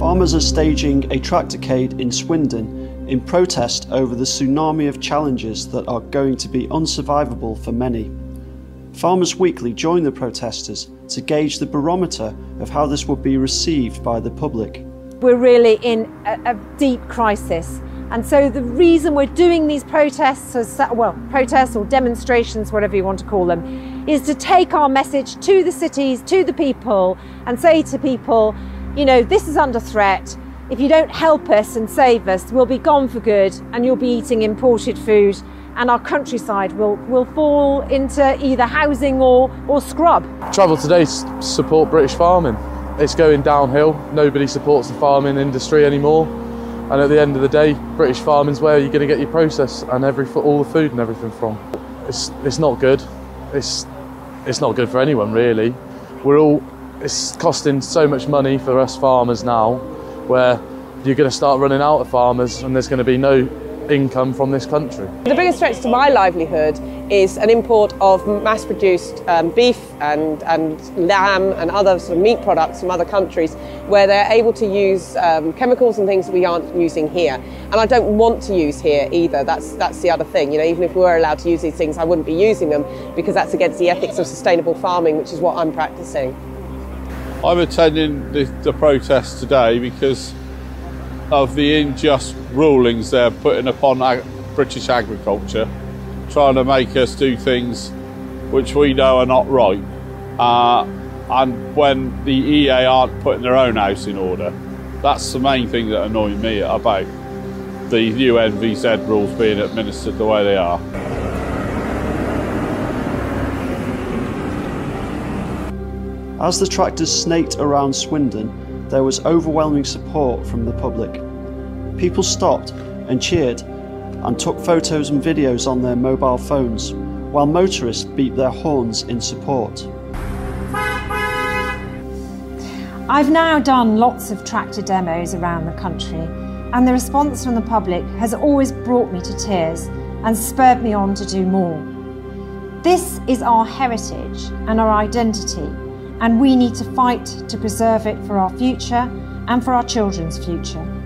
Farmers are staging a tractorcade in Swindon in protest over the tsunami of challenges that are going to be unsurvivable for many. Farmers Weekly joined the protesters to gauge the barometer of how this would be received by the public. We're really in a, a deep crisis. And so the reason we're doing these protests, well, protests or demonstrations, whatever you want to call them, is to take our message to the cities, to the people, and say to people, you know, this is under threat. If you don't help us and save us, we'll be gone for good and you'll be eating imported food and our countryside will, will fall into either housing or, or scrub. Travel today to support British farming it's going downhill. Nobody supports the farming industry anymore. And at the end of the day, British farming's where you're going to get your process and every all the food and everything from. It's it's not good. It's it's not good for anyone really. We're all it's costing so much money for us farmers now, where you're going to start running out of farmers and there's going to be no income from this country. The biggest threat to my livelihood is an import of mass produced um, beef and, and lamb and other sort of meat products from other countries where they're able to use um, chemicals and things that we aren't using here. And I don't want to use here either. That's, that's the other thing. You know, even if we were allowed to use these things, I wouldn't be using them because that's against the ethics of sustainable farming, which is what I'm practicing. I'm attending the, the protest today because of the unjust rulings they're putting upon ag British agriculture, trying to make us do things which we know are not right. Uh, and when the EA aren't putting their own house in order, that's the main thing that annoys me about the UNVZ rules being administered the way they are. As the tractors snaked around Swindon, there was overwhelming support from the public. People stopped and cheered and took photos and videos on their mobile phones, while motorists beat their horns in support. I've now done lots of tractor demos around the country, and the response from the public has always brought me to tears and spurred me on to do more. This is our heritage and our identity, and we need to fight to preserve it for our future and for our children's future.